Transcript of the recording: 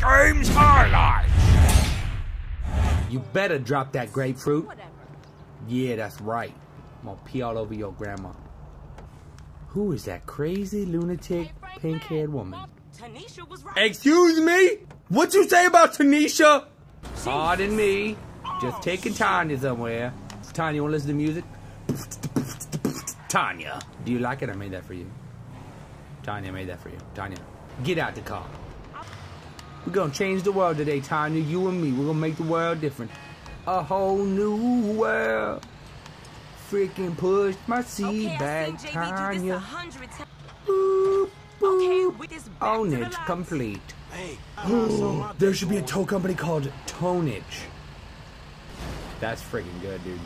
game's highlights. You better drop that grapefruit. Yeah, that's right. I'm gonna pee all over your grandma. Who is that crazy lunatic pink haired woman? Tanisha was right. Excuse me? What you say about Tanisha? Pardon me. Oh. Just taking Tanya somewhere. Tanya, wanna listen to music? Tanya. Do you like it? I made that for you. Tanya I made that for you. Tanya, get out the car. We're gonna change the world today, Tanya. You and me. We're gonna make the world different. A whole new world. Freaking push my seat Okay, I back, seen JD do Tanya. hundred times. Boop, Okay, boop. with this back Own the complete. Hey, there should be a tow company called Tonage. That's freaking good, dude.